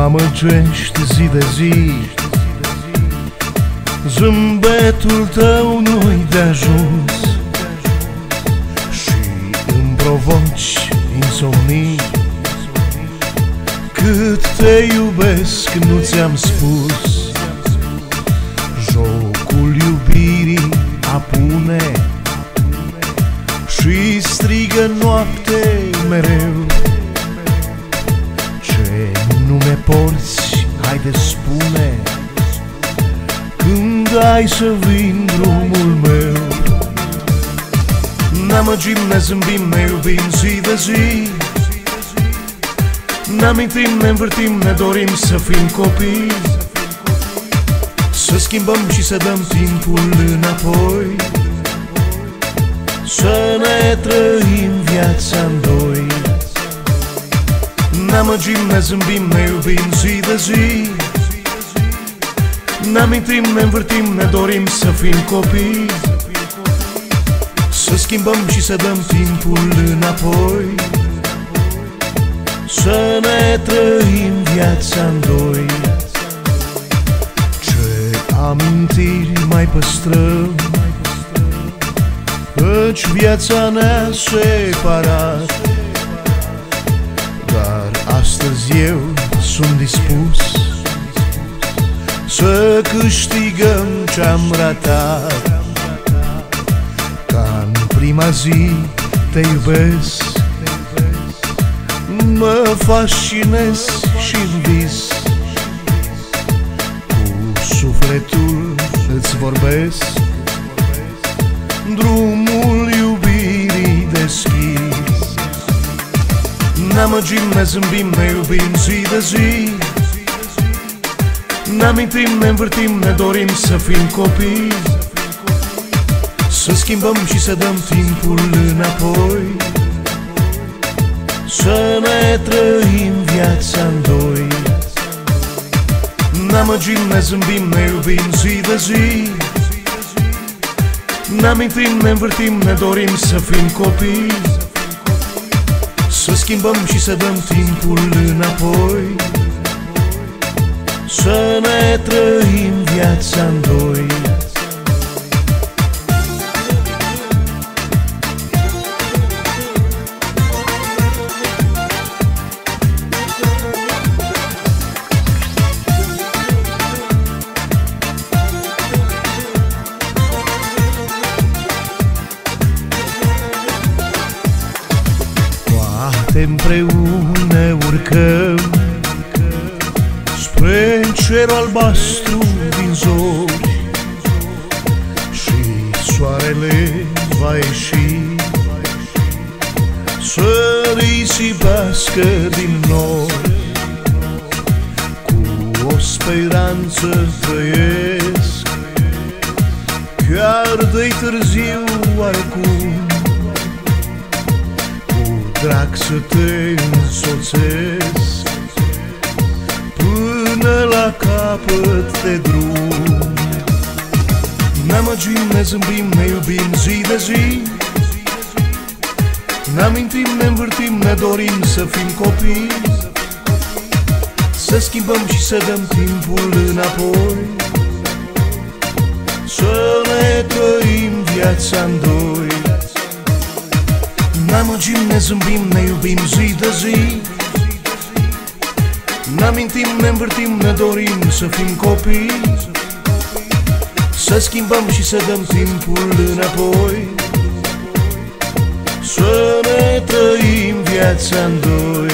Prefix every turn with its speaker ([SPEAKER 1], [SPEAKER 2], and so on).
[SPEAKER 1] amăgești zi de zi. Zâmbetul tău nu-i de ajuns. Și îmi provoci insomnii. Cât te iubesc nu ți-am spus. Jocul iubirii apune. Și strigă noapte mereu haide spune Când ai să vin drumul meu? Ne amăgim, ne zâmbim, ne iubim zi de zi. Ne amintim, ne învârtim, ne dorim să fim copii. Să schimbăm și să dăm timpul înapoi. Să ne trăim viața în doi Ne amăgim, ne zâmbim, ne iubim zi de zi. Ne amintim, ne învârtim, ne dorim să fim copii. Să schimbăm și să dăm timpul înapoi. Să ne trăim viața în doi. Ce amintiri mai păstrăm. Căci viața ne-a separat. Dar astăzi eu sunt dispus Să câștigăm ce-am ratat. Ca în prima zi te iubesc Mă fascinez și vis. Cu sufletul îți vorbesc Drumul Ne amăgim, ne zâmbim, ne iubim zi de zi. Ne amintim, ne învârtim, ne dorim să fim copii. Să schimbăm și să dăm timpul înapoi. Să ne trăim viața în doi. Ne amăgim, ne zâmbim, ne iubim zi de zi. Ne amintim, ne învârtim, ne dorim să fim copii. Să schimbăm și să dăm timpul înapoi. Să ne trăim viața în doi Poate împreună urcăm Spre cerul albastru din zori. Și soarele va ieși Să risipească din noi Cu o speranță trăiesc Chiar de târziu oarecum drag să te însoțesc. Până la capăt de drum. Ne amăgim, ne zâmbim, ne iubim zi de zi. Ne amintim, ne învârtim, ne dorim să fim copii. Să schimbăm și să dăm timpul înapoi. Să ne trăim viața în doi ne amăgim, ne zâmbim, ne iubim zi de zi. Ne amintim, ne învârtim, ne dorim să fim copii. Să schimbăm și să dăm timpul înapoi. Să ne trăim viața în doi